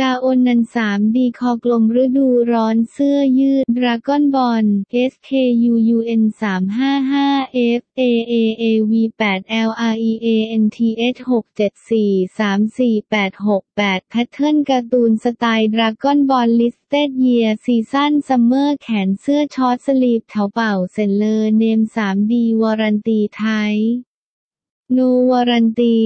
จาโอนนันสามดีคอกลมฤดูร้อนเสื้อยืดดราก้อนบอล SKUUN 355 F AAAV 8 LREANTH 674 34868 แพทเทิร์นการ์ตูนสไตล์ดราก้อนบอลลิสเต็ดเยียซีซั่นซัมเมอร์แขนเสื้อช็อตสลีปเถาเป่าเซนเลอร์เนม 3D วอรันตีไทย โนวอรันตี